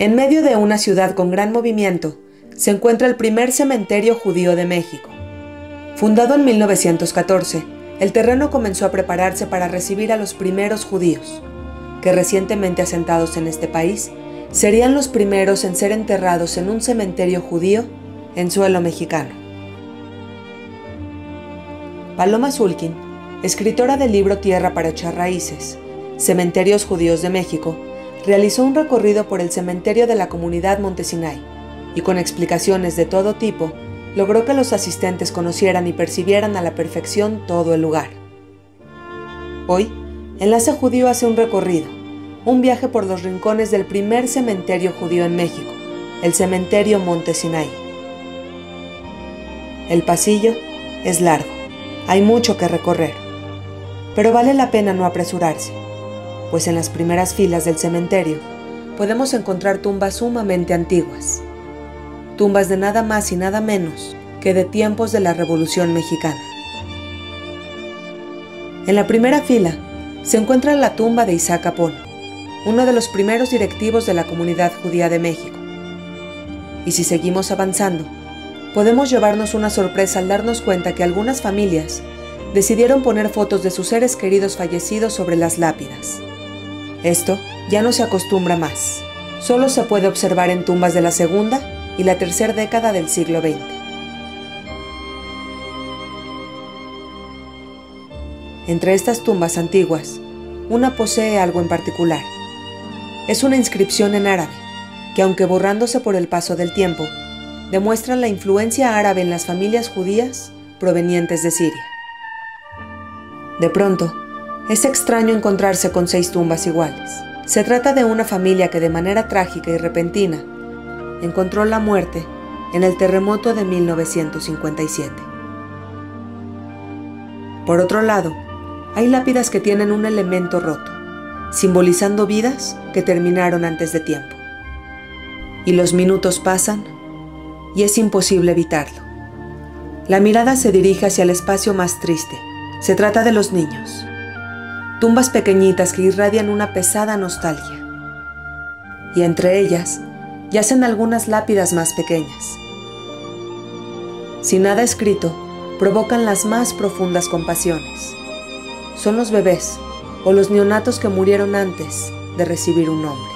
En medio de una ciudad con gran movimiento, se encuentra el primer cementerio judío de México. Fundado en 1914, el terreno comenzó a prepararse para recibir a los primeros judíos, que recientemente asentados en este país, serían los primeros en ser enterrados en un cementerio judío en suelo mexicano. Paloma Zulkin, escritora del libro Tierra para echar raíces, Cementerios Judíos de México, realizó un recorrido por el cementerio de la comunidad Montesinay y con explicaciones de todo tipo, logró que los asistentes conocieran y percibieran a la perfección todo el lugar. Hoy, Enlace Judío hace un recorrido, un viaje por los rincones del primer cementerio judío en México, el cementerio Montesinay. El pasillo es largo, hay mucho que recorrer, pero vale la pena no apresurarse pues en las primeras filas del cementerio podemos encontrar tumbas sumamente antiguas, tumbas de nada más y nada menos que de tiempos de la Revolución Mexicana. En la primera fila se encuentra la tumba de Isaac Capón, uno de los primeros directivos de la comunidad judía de México. Y si seguimos avanzando, podemos llevarnos una sorpresa al darnos cuenta que algunas familias decidieron poner fotos de sus seres queridos fallecidos sobre las lápidas. Esto ya no se acostumbra más. Solo se puede observar en tumbas de la segunda y la tercera década del siglo XX. Entre estas tumbas antiguas, una posee algo en particular. Es una inscripción en árabe, que aunque borrándose por el paso del tiempo, demuestra la influencia árabe en las familias judías provenientes de Siria. De pronto, es extraño encontrarse con seis tumbas iguales. Se trata de una familia que de manera trágica y repentina encontró la muerte en el terremoto de 1957. Por otro lado, hay lápidas que tienen un elemento roto, simbolizando vidas que terminaron antes de tiempo. Y los minutos pasan y es imposible evitarlo. La mirada se dirige hacia el espacio más triste. Se trata de los niños tumbas pequeñitas que irradian una pesada nostalgia. Y entre ellas yacen algunas lápidas más pequeñas. Sin nada escrito, provocan las más profundas compasiones. Son los bebés o los neonatos que murieron antes de recibir un nombre.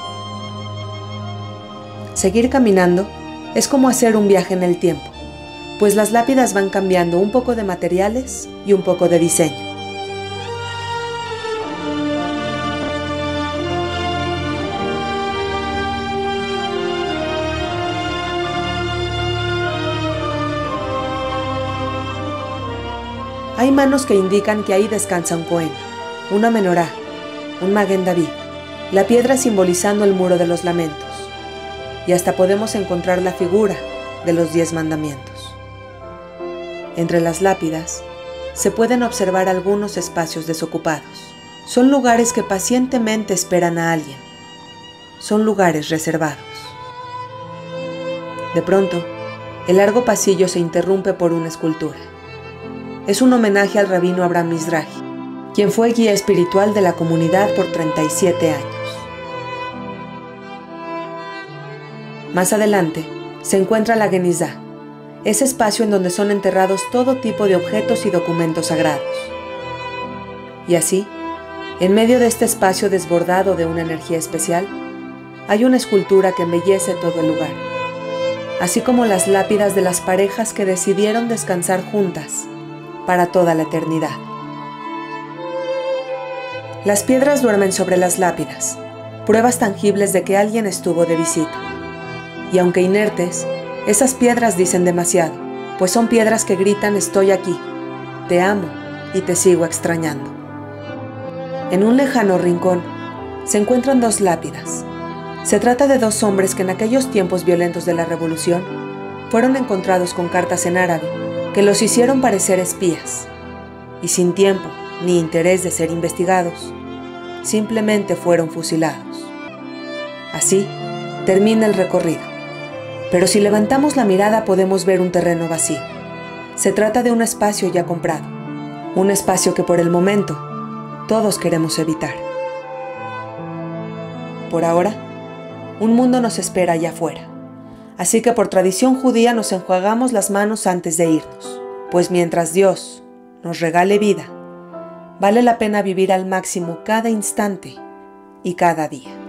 Seguir caminando es como hacer un viaje en el tiempo, pues las lápidas van cambiando un poco de materiales y un poco de diseño. Hay manos que indican que ahí descansa un Cohen, una menorá, un Maguen David, la piedra simbolizando el muro de los lamentos, y hasta podemos encontrar la figura de los diez mandamientos. Entre las lápidas se pueden observar algunos espacios desocupados. Son lugares que pacientemente esperan a alguien. Son lugares reservados. De pronto, el largo pasillo se interrumpe por una escultura es un homenaje al rabino Abraham Mizrahi, quien fue guía espiritual de la comunidad por 37 años. Más adelante se encuentra la Genizá, ese espacio en donde son enterrados todo tipo de objetos y documentos sagrados. Y así, en medio de este espacio desbordado de una energía especial, hay una escultura que embellece todo el lugar, así como las lápidas de las parejas que decidieron descansar juntas para toda la eternidad. Las piedras duermen sobre las lápidas, pruebas tangibles de que alguien estuvo de visita. Y aunque inertes, esas piedras dicen demasiado, pues son piedras que gritan estoy aquí, te amo y te sigo extrañando. En un lejano rincón se encuentran dos lápidas. Se trata de dos hombres que en aquellos tiempos violentos de la Revolución fueron encontrados con cartas en árabe que los hicieron parecer espías, y sin tiempo ni interés de ser investigados, simplemente fueron fusilados. Así termina el recorrido. Pero si levantamos la mirada podemos ver un terreno vacío. Se trata de un espacio ya comprado, un espacio que por el momento todos queremos evitar. Por ahora, Un mundo nos espera allá afuera. Así que por tradición judía nos enjuagamos las manos antes de irnos, pues mientras Dios nos regale vida, vale la pena vivir al máximo cada instante y cada día.